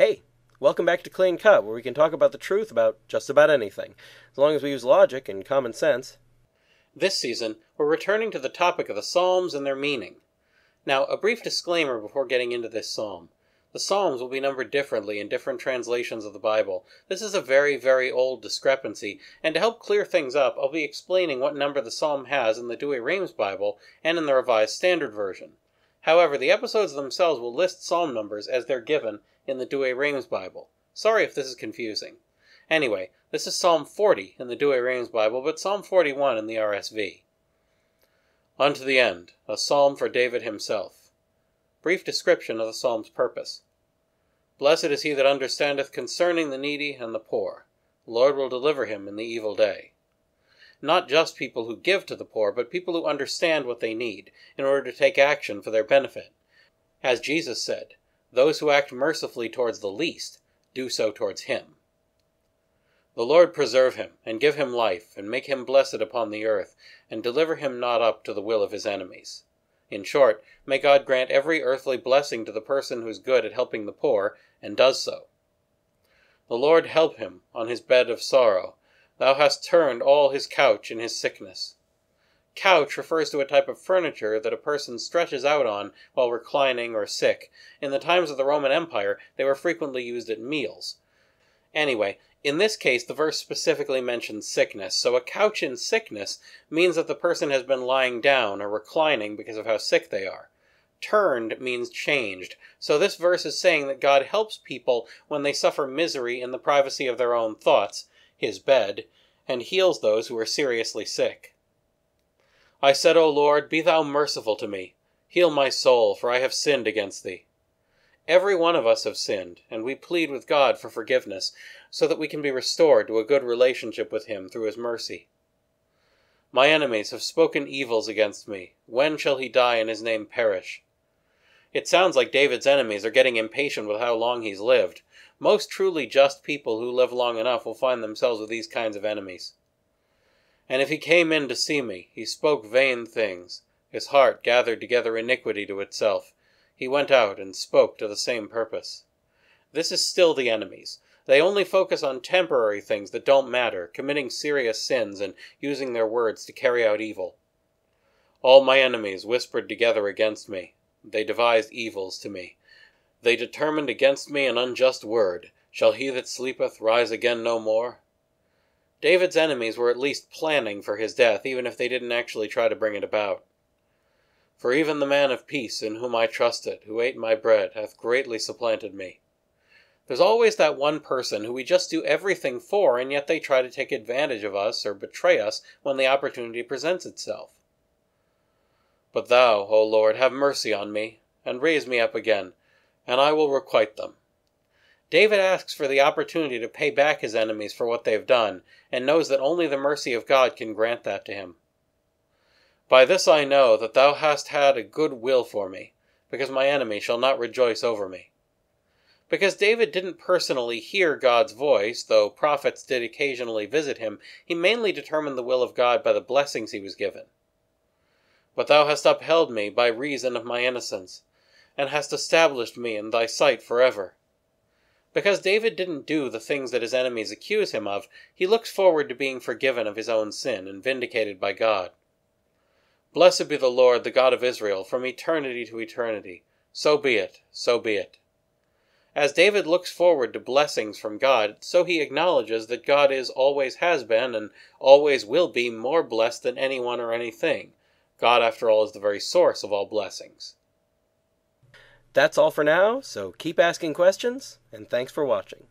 Hey, welcome back to Clean Cut, where we can talk about the truth about just about anything, as long as we use logic and common sense. This season, we're returning to the topic of the Psalms and their meaning. Now, a brief disclaimer before getting into this psalm. The Psalms will be numbered differently in different translations of the Bible. This is a very, very old discrepancy, and to help clear things up, I'll be explaining what number the psalm has in the Douay-Rheims Bible and in the Revised Standard Version. However, the episodes themselves will list psalm numbers as they're given in the Douay-Rheims Bible. Sorry if this is confusing. Anyway, this is Psalm 40 in the Douay-Rheims Bible, but Psalm 41 in the RSV. Unto the end, a psalm for David himself. Brief description of the psalm's purpose. Blessed is he that understandeth concerning the needy and the poor. The Lord will deliver him in the evil day. Not just people who give to the poor, but people who understand what they need in order to take action for their benefit. As Jesus said, those who act mercifully towards the least do so towards him. The Lord preserve him, and give him life, and make him blessed upon the earth, and deliver him not up to the will of his enemies. In short, may God grant every earthly blessing to the person who is good at helping the poor, and does so. The Lord help him on his bed of sorrow. Thou hast turned all his couch in his sickness. Couch refers to a type of furniture that a person stretches out on while reclining or sick. In the times of the Roman Empire, they were frequently used at meals. Anyway, in this case, the verse specifically mentions sickness, so a couch in sickness means that the person has been lying down or reclining because of how sick they are. Turned means changed, so this verse is saying that God helps people when they suffer misery in the privacy of their own thoughts, his bed, and heals those who are seriously sick. I said, O Lord, be thou merciful to me. Heal my soul, for I have sinned against thee. Every one of us have sinned, and we plead with God for forgiveness, so that we can be restored to a good relationship with Him through His mercy. My enemies have spoken evils against me. When shall he die and his name perish? It sounds like David's enemies are getting impatient with how long he's lived. Most truly just people who live long enough will find themselves with these kinds of enemies. And if he came in to see me, he spoke vain things. His heart gathered together iniquity to itself. He went out and spoke to the same purpose. This is still the enemies. They only focus on temporary things that don't matter, committing serious sins and using their words to carry out evil. All my enemies whispered together against me. They devised evils to me. They determined against me an unjust word. Shall he that sleepeth rise again no more? David's enemies were at least planning for his death, even if they didn't actually try to bring it about. For even the man of peace in whom I trusted, who ate my bread, hath greatly supplanted me. There's always that one person who we just do everything for, and yet they try to take advantage of us or betray us when the opportunity presents itself. But thou, O Lord, have mercy on me, and raise me up again, and I will requite them. David asks for the opportunity to pay back his enemies for what they have done, and knows that only the mercy of God can grant that to him. By this I know that thou hast had a good will for me, because my enemy shall not rejoice over me. Because David didn't personally hear God's voice, though prophets did occasionally visit him, he mainly determined the will of God by the blessings he was given. But thou hast upheld me by reason of my innocence, and hast established me in thy sight forever. Because David didn't do the things that his enemies accuse him of, he looks forward to being forgiven of his own sin and vindicated by God. Blessed be the Lord, the God of Israel, from eternity to eternity. So be it, so be it. As David looks forward to blessings from God, so he acknowledges that God is, always has been, and always will be more blessed than anyone or anything. God, after all, is the very source of all blessings. That's all for now, so keep asking questions, and thanks for watching.